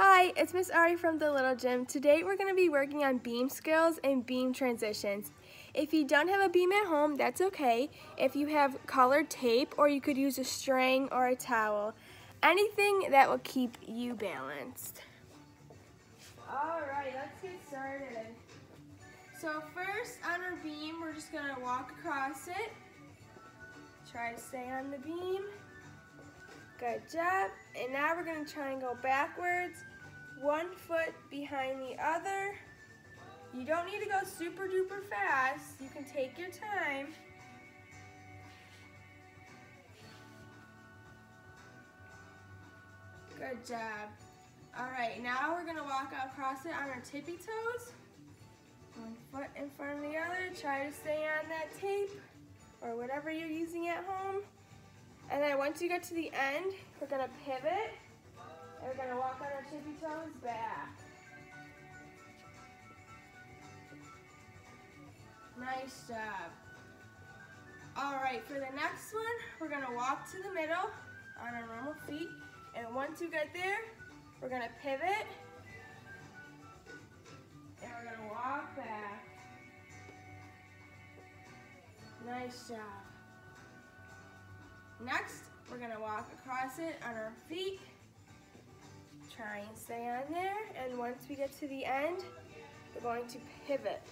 Hi, it's Miss Ari from the Little Gym. Today we're going to be working on beam skills and beam transitions. If you don't have a beam at home, that's okay. If you have colored tape or you could use a string or a towel. Anything that will keep you balanced. Alright, let's get started. So first on our beam, we're just going to walk across it. Try to stay on the beam. Good job. And now we're gonna try and go backwards, one foot behind the other. You don't need to go super duper fast. You can take your time. Good job. All right, now we're gonna walk across it on our tippy toes. One foot in front of the other. Try to stay on that tape or whatever you're using at home. And then once you get to the end, we're gonna pivot, and we're gonna walk on our tippy toes back. Nice job. All right, for the next one, we're gonna walk to the middle on our normal feet, and once you get there, we're gonna pivot, and we're gonna walk back. Nice job. Next, we're gonna walk across it on our feet. Try and stay on there. And once we get to the end, we're going to pivot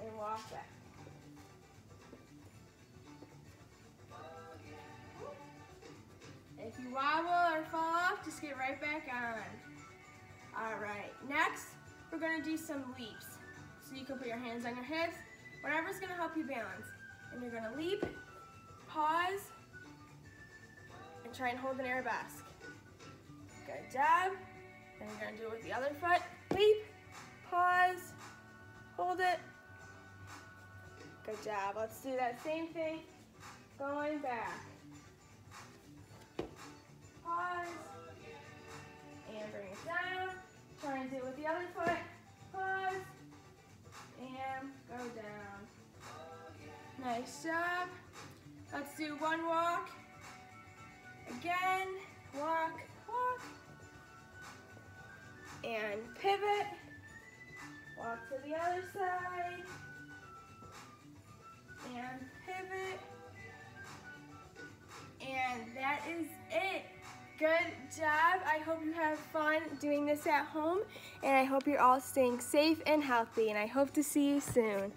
and walk back. If you wobble or fall off, just get right back on. All right, next, we're gonna do some leaps. So you can put your hands on your hips, whatever's gonna help you balance. And you're gonna leap pause, and try and hold an arabesque. Good job. Then you're gonna do it with the other foot. Leap, pause, hold it. Good job. Let's do that same thing going back. Pause, and bring it down. Try and do it with the other foot. Pause, and go down. Nice job. Let's do one walk. Again, walk, walk. And pivot. Walk to the other side. And pivot. And that is it. Good job. I hope you have fun doing this at home. And I hope you're all staying safe and healthy. And I hope to see you soon.